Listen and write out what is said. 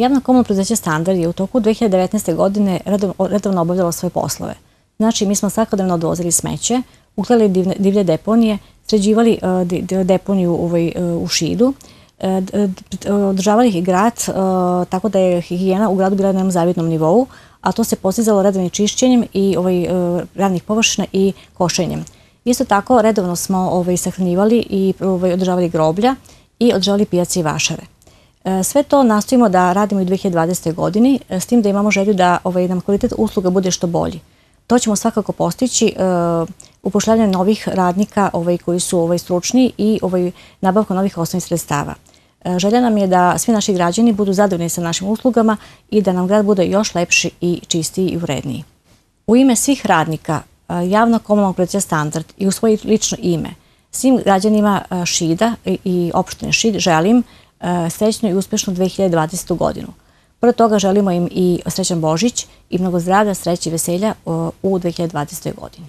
Javno komunalno preduzeće Standard je u toku 2019. godine redovno obavljalo svoje poslove. Znači, mi smo svakodnevno odvozili smeće, ukljali divlje deponije, sređivali e, deponiju e, u Šidu, e, održavali ih grad, tako da je higijena u gradu bila na jednom zavidnom nivou, a to se postizalo redovnim čišćenjem i ovaj, radnih površina i košenjem. Isto tako, redovno smo ovaj, sahranjivali i ovaj, održavali groblja i održavali pijace i vašare. Sve to nastojimo da radimo i u 2020. godini, s tim da imamo želju da ovaj, nam kvalitet usluga bude što bolji. To ćemo svakako postići upošljavanje novih radnika ovaj, koji su ovaj, stručni i ovaj, nabavka novih osnovnih sredstava. E, želja nam je da svi naši građani budu zadovoljni sa našim uslugama i da nam grad bude još lepši i čistiji i uredniji. U ime svih radnika e, javno komunalnog preduzeća Standard i u svoje lično ime svim građanima e, Šida i opštine Šid želim srećnu i uspešnu 2020. godinu. Pored toga želimo im i srećan Božić i mnogo zdravlja, sreće i veselja u 2020. godini.